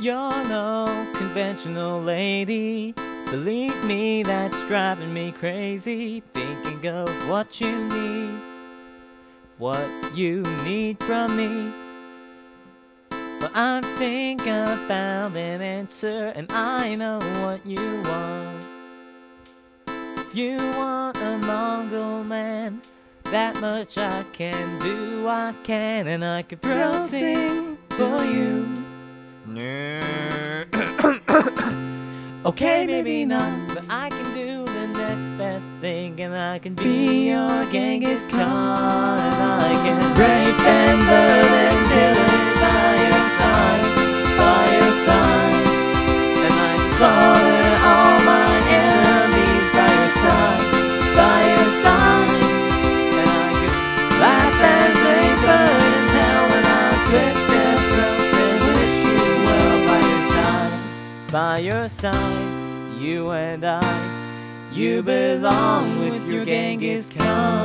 You're no conventional lady. Believe me, that's driving me crazy. Thinking of what you need, what you need from me. Well, I think I found an answer, and I know what you want. You want a Mongol man. That much I can do, I can, and I can protein for you. okay, maybe not, but I can do the next best thing, and I can be your Genghis Khan, by your side, you and I. You belong with your Genghis Khan.